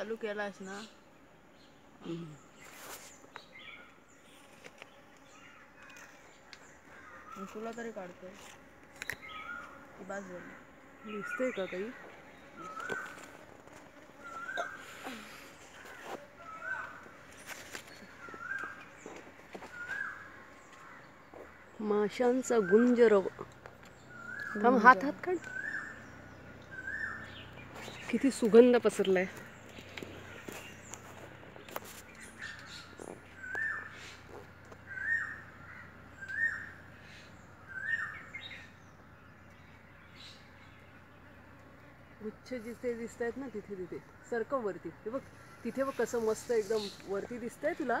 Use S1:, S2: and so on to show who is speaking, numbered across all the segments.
S1: चालू केलास ना? तुला तरी काढतोय. की बास झालं.
S2: दिसतंय का काही? माशांचा गुंजरव थांब हात हात काढ. किती सुगंध पसरलाय. गुच्छ जिथे दिसत आहेत ना तिथे तिथे. सरकव वरती. हे बघ तिथे बघ कसं मस्त एकदम वरती दिसतंय तुला.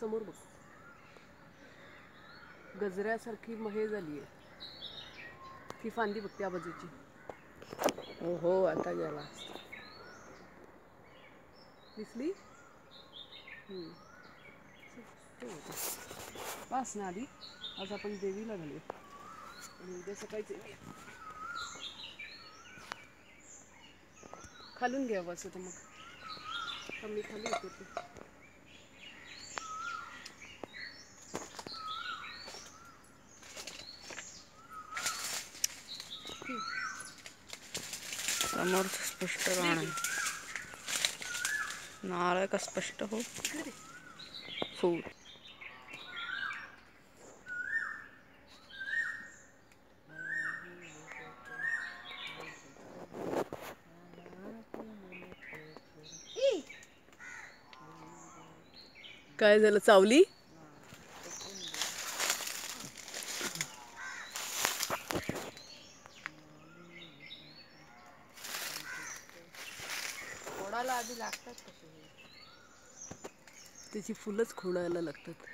S2: समोर बघ. गजऱ्यासारखी म हे झाली आहे. ती फांदी बघ त्या बाजूची.
S1: हो हो आता गेला.
S2: दिसली? पास ना आधी आज आपण देवीला घालूया आणि उद्या सकाळीच खालून घ्यावं असं तर मग. कमी खाली येते ते.
S1: समोरच स्पष्ट राहणार नारळ का स्पष्ट हो? फूल.
S2: काय झालं? चावली?
S1: आधी लागतात
S2: त्याची फुलंच खोडायला लागतात.